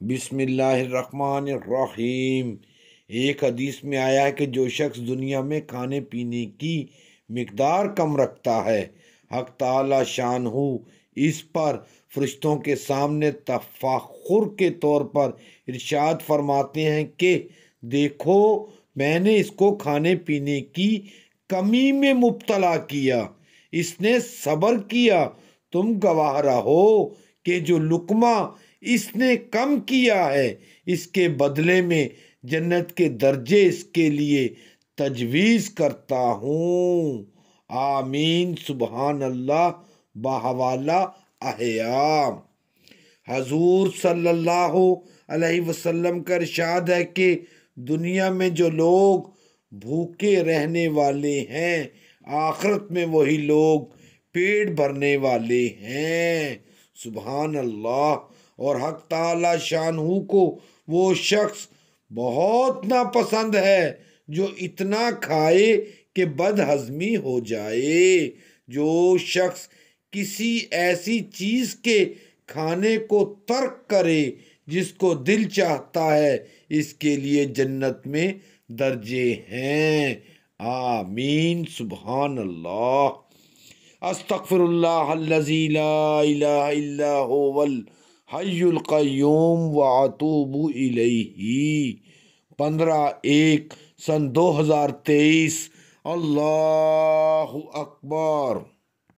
बिस्मिल्लाहिर्रहमानिर्रहीम। एक हदीस में आया है कि जो शख्स दुनिया में खाने पीने की मकदार कम रखता है, हक ताला शान हो इस पर फरिश्तों के सामने तफाखुर के तौर पर इरशाद फरमाते हैं कि, देखो, मैंने इसको खाने पीने की कमी में मुब्तला किया, इसने सब्र किया, तुम गवाह रहो कि जो लुकमा इसने कम किया है। इसके बदले में जन्नत के दर्जे इसके लिए तजवीज़ करता हूँ। आमीन। सुबहान अल्लाह बाहवाला अहया हजूर सल्लल्लाहु अलैहि वसल्लम का इरशाद है कि दुनिया में जो लोग भूखे रहने वाले हैं, आखरत में वही लोग पेट भरने वाले हैं। सुबहान अल्लाह और हक ताला शानहू को वो शख्स बहुत नापसंद है, जो इतना खाए कि बदहजमी हो जाए। जो शख्स किसी ऐसी चीज़ के खाने को तर्क करे, जिसको दिल चाहता है, इसके लिए जन्नत में दर्जे हैं। आमीन सुबहान अल्लाह अस्तफ़िरल्लाज़ीलाक़य्यूम वातूबु इलेही। पंद्रह एक सन दो हज़ार तेईस। अल्लाह अकबर।